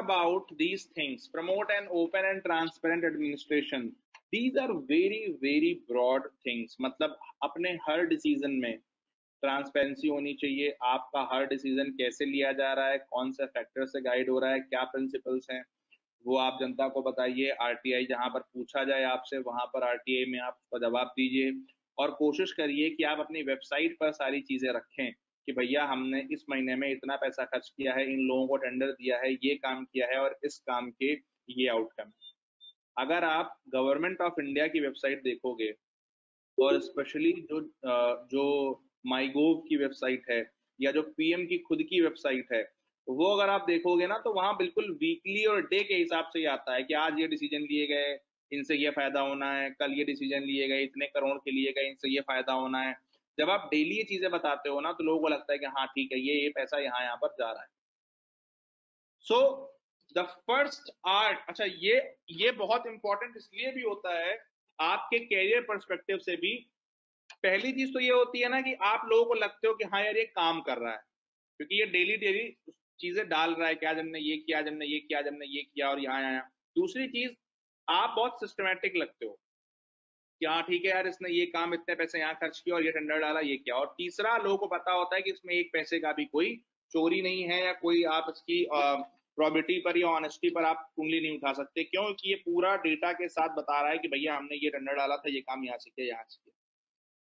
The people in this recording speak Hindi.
about these things. Promote an open and transparent administration. These are very very broad things. मतलब अपने हर डिसीज़न में ट्रांसपेरेंसी होनी चाहिए। आपका हर डिसीज़न कैसे लिया जा रहा है? कौन से फैक्टर से गाइड हो रहा है? क्या प्रिंसिपल्स हैं? वो आप जनता को बताइए। आरटीआई जहाँ पर पूछा जाए आपसे, वहाँ पर आरटीआई में आप जवाब दीजिए। और कोशिश करिए कि आप अपनी वेबसाइट पर सारी चीज़ें रखें। कि भैया हमने इस महीने में इतना पैसा खर्च किया है, इन लोगों को टेंडर दिया है, ये काम किया है और इस काम के ये आउटकम अगर आप गवर्नमेंट ऑफ़ इंडिया की वेबसाइट देखोगे और स्पेशली जो जो माईगोव की वेबसाइट है या जो पीएम की खुद की वेबसाइट है, वो अगर आप देखोगे ना तो वहाँ बिल्कुल वीकली और डे के हिसाब से ही आता है कि आज ये डिसीज़न लिए गए, इनसे ये फ़ायदा होना है, कल ये डिसीज़न लिए गए, इतने करोड़ के लिए गए, इनसे ये फ़ायदा होना है। जब आप डेली ये चीज़ें बताते हो ना तो लोगों को लगता है कि हाँ ठीक है, ये ये पैसा यहाँ यहाँ पर जा रहा है। सो द फ़र्स्ट आर्ट अच्छा ये ये बहुत इंपॉर्टेंट इसलिए भी होता है, आपके कैरियर परस्पेक्टिव से भी। पहली चीज़ तो ये होती है ना कि आप लोगों को लगते हो कि हाँ यार, ये काम कर रहा है। क्योंकि ये डेली डेली चीज़ें डाल रहा है, क्या जब ने ये किया, जब ने ये किया, जब ने ये किया और यहाँ आया दूसरी चीज़, आप बहुत सिस्टमेटिक लगते हो। कि हाँ ठीक है यार, इसने ये काम, इतने पैसे यहाँ खर्च किया और ये टेंडर डाला, ये क्या। और तीसरा लोगों को पता होता है कि इसमें एक पैसे का भी कोई चोरी नहीं है या कोई आप इसकी प्रॉबिटी पर या ऑनेस्टी पर आप उंगली नहीं उठा सकते। क्योंकि ये पूरा डेटा के साथ बता रहा है कि भैया हमने ये टेंडर डाला था, ये काम यहाँ से किया, यहाँ से किया।